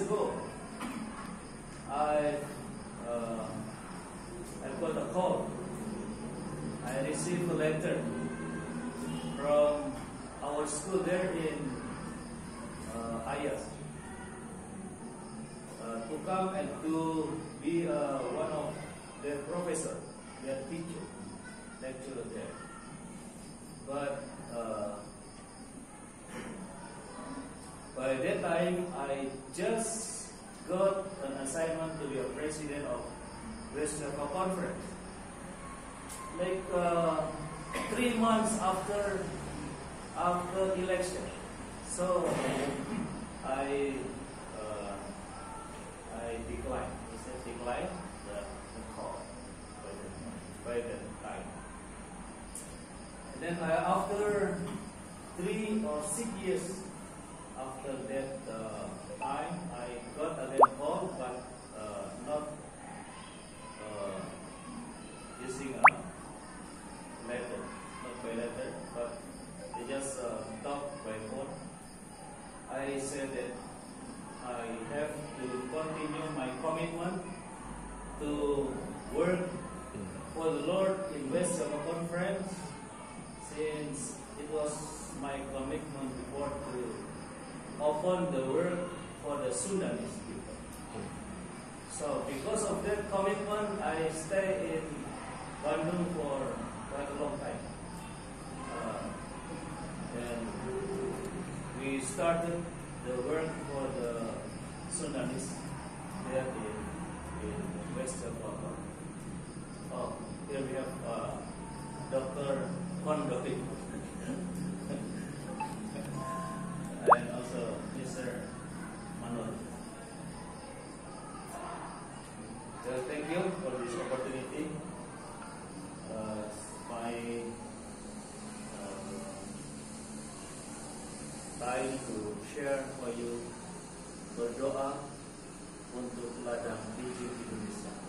ago, I uh, I got a call. I received a letter from our school there in uh, AIIAS uh, to come and to be uh, one of their professor, their teacher, lecturer there. But uh, by that time, I just got an assignment to be a president of West Java Conference. Like uh, three months after after election, so I uh, I declined. I said decline the, the call by the, by the time. And then uh, after three or six years after that uh, time, I got again call, but uh, not uh, using a letter, not by letter, but they just uh, talk by phone. I said that I have to continue my commitment to work for the Lord in West Java Conference since it was my open the work for the Sundanese people. So because of that commitment, I stay in Bandung for quite a long time. Uh, and we started the work for the Sundanese there in, in West Java. Oh, here we have uh, Dr. Juan David. Thank you for this opportunity. Uh, my uh, time to share for you berdoa untuk ladang biji Indonesia.